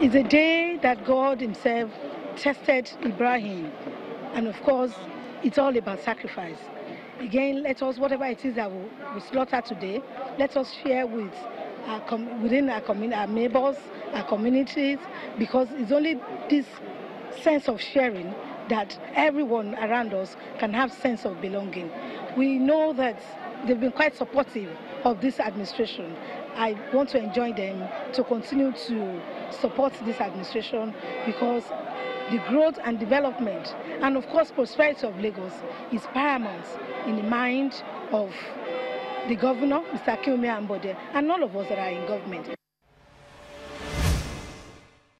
It's a day that God Himself tested Ibrahim, and of course, it's all about sacrifice. Again, let us, whatever it is that we, we slaughter today, let us share with our com- within our, commun- our neighbors, our communities, because it's only this sense of sharing that everyone around us can have sense of belonging. We know that they've been quite supportive of this administration. I want to enjoin them to continue to support this administration because the growth and development and of course prosperity of Lagos is paramount in the mind of the governor, Mr. Akinwunmi Ambode, and all of us that are in government.